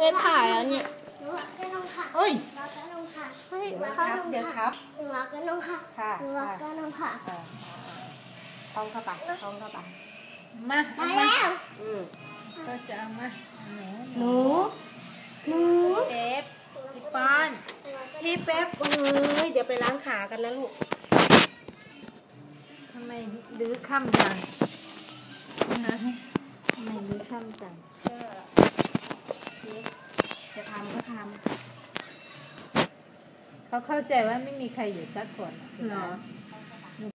เอ็ดถ่ายอะเนี่ยหนูรักก็น้องค่ะเอ้ยรักก็น้องค่ะเฮ้ยหนูรักคก็รับน้องเดี๋ยวคค่ะรับหนูรักก็น้องค่ะค่ะหนูรักก็น้องค่ะเอองเข้าไปท่องเข้าไปมาได้แล้วอืมก็จะมาหนูหนูเป๊ปพี่ป้อนพี่แป๊บเอ้ยเดี๋ยวไปล้างขากันนะลูกทำไมลื้อค่ำจังฮะทำไมลื้อค่ำจัง จะทำก็ท เขาเข้าใจว่าไม่มีใครอยู่สักคนเหรอ